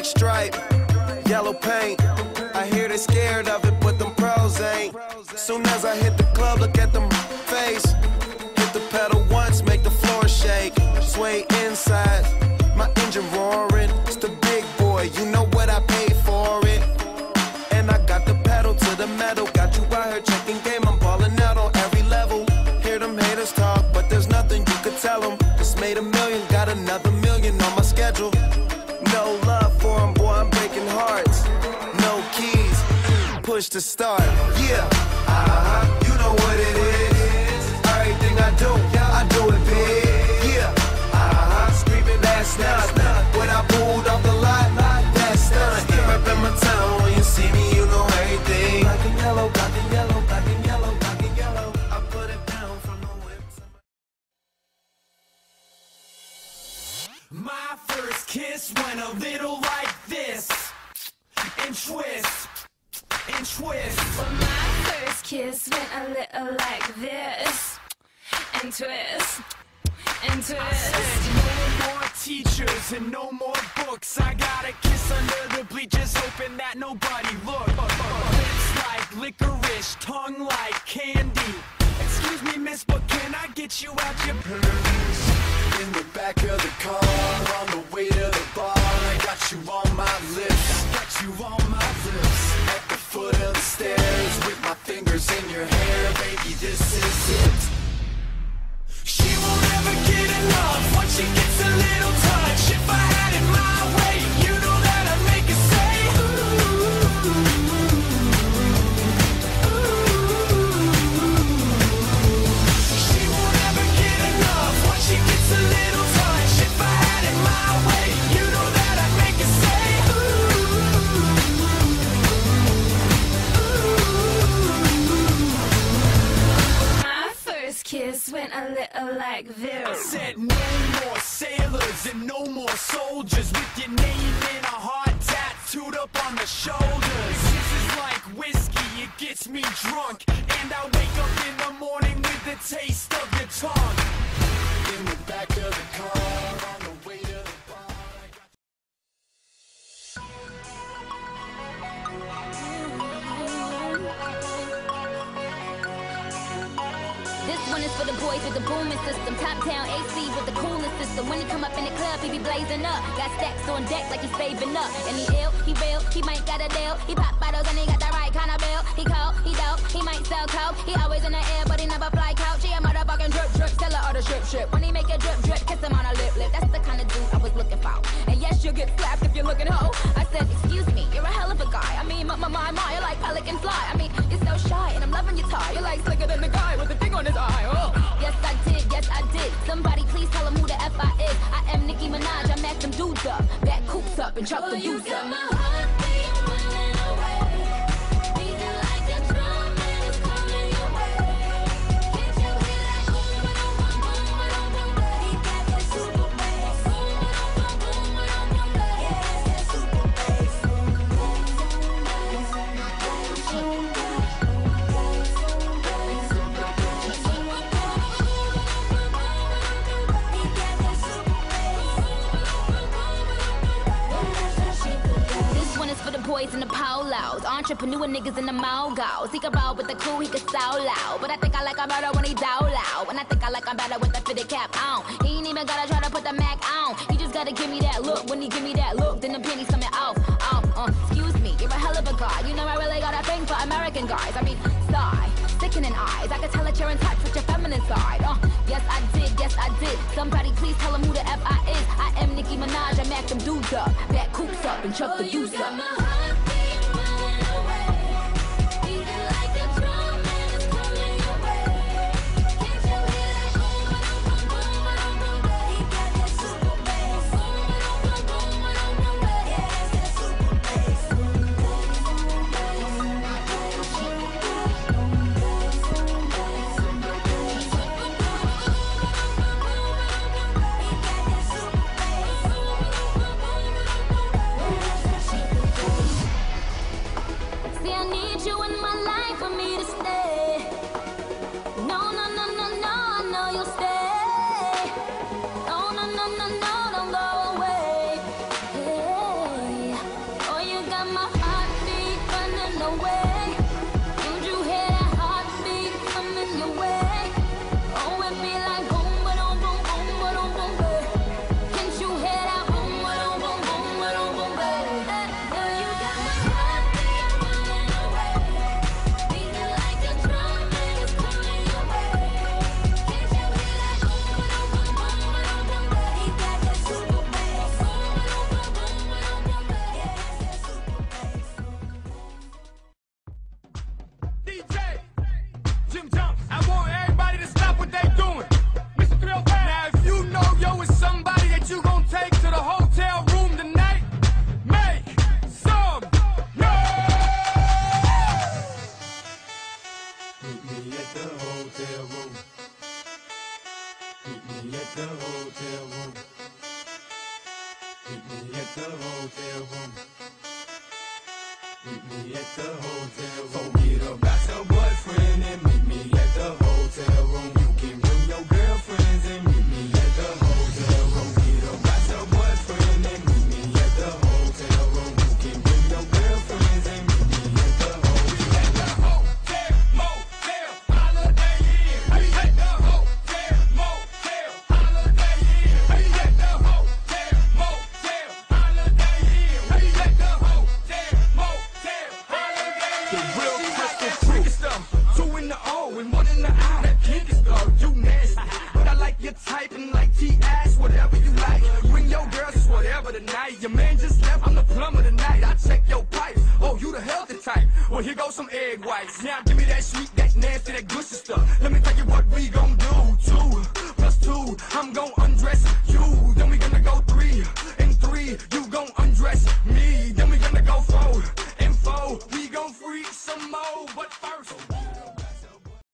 black stripe, yellow paint. I hear they scared of it, but them pros ain't. Soon as I hit the club, look at them face. Hit the pedal once, make the floor shake. Sway inside, my engine roar. To start. Yeah, My first kiss went a little like this and twist and twist. No more teachers and no more books. I got a kiss under the bleachers, hoping that nobody looked. Lips like licorice, tongue like candy. Excuse me, miss, but can I get you out your purse? In your hair, baby, this is it. Like I this. said no more sailors and no more soldiers with your name in a heart tattooed up on the shoulders. This is like whiskey, it gets me drunk, and I wake up in the morning with the taste of your tongue. In the back of the car, one is for the boys with the booming system. Top down AC with the coolest system. When he come up in the club, he be blazing up. Got stacks on deck like he's saving up. And he ill, he real, he might got a deal. He pop bottles and he got the right kind of bill. He cold, he dope, he might sell coke. He always in the air, but he never fly couch. He a motherfucking drip drip, seller of the strip strip. When he make a drip drip, kiss him on a lip lip. That's the kind of dude I was looking for. And yes, you'll get slapped if you're looking hoe. I said, excuse me, you're a hell of a guy. I mean, my my my, my you're like pelican fly. I mean, you're so shy, and I'm loving your tie. You're like slicker than the guy with the on his eye. Oh. Yes, I did. Yes, I did. Somebody please tell him who the F I is. I am Nicki Minaj. I match them dudes up. Back coops up and chuck the youth up. For the boys in the polos, entrepreneur niggas in the mogos. He can roll with the crew, he can so loud. But I think I like him better when he dow loud. And I think I like him better with the fitted cap on. He ain't even gotta try to put the Mac on. He just gotta give me that look. When he give me that look, then the pennies coming off. Off, uh, excuse me, you're a hell of a guy. You know I really got a thing for American guys. I mean, sigh, sickening eyes. I can tell that you're in touch with your feminine side. Uh, yes I did, yes I did. Somebody please tell him who the F I is. I am Nicki I mac them dudes up. Back coops up and chuck the youth up. Meet me at the hotel room. Hit me at the hotel room. Meet me at the hotel room. Forget about your boyfriend and meet me at the hotel room. You can Now give me that sweet, that nasty, that good stuff. Let me tell you what we gon' do.